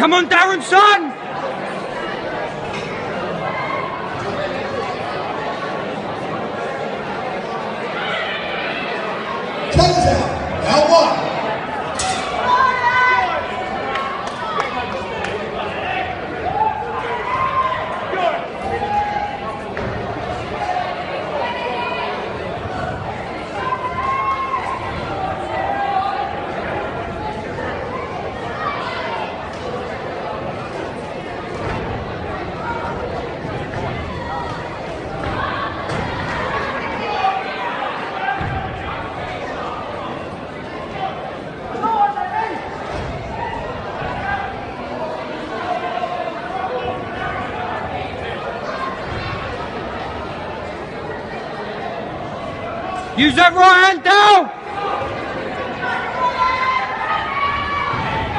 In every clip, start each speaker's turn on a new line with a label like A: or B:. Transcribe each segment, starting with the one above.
A: Come on, Darren, son! Use that hand down!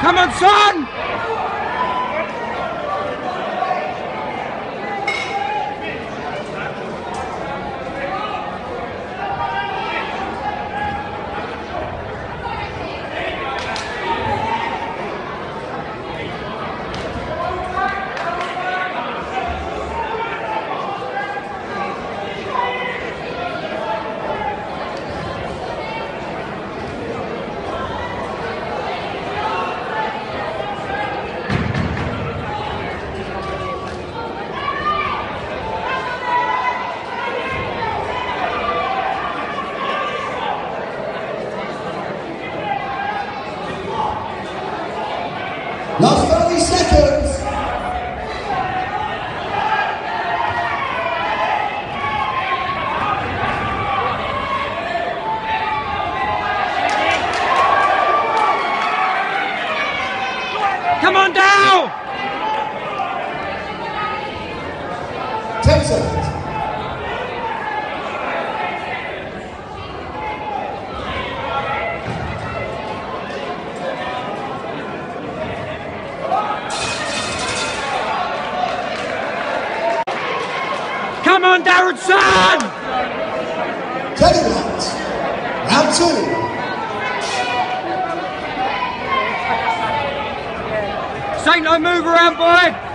A: Come on, son!
B: Last 30 seconds.
A: Come on down!
B: 10 seconds.
A: On, Darren, son!
B: 20 rounds. Round two.
A: This ain't no move around, boy!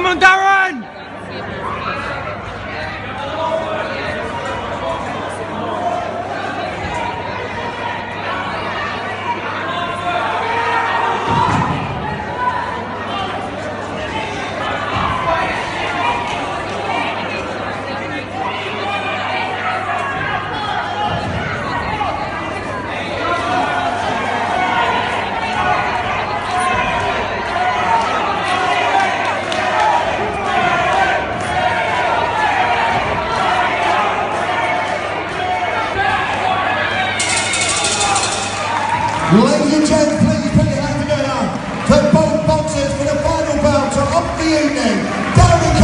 A: Come on down! Ladies and gentlemen, please put your hands together for both boxes for the final bout to up the
B: evening.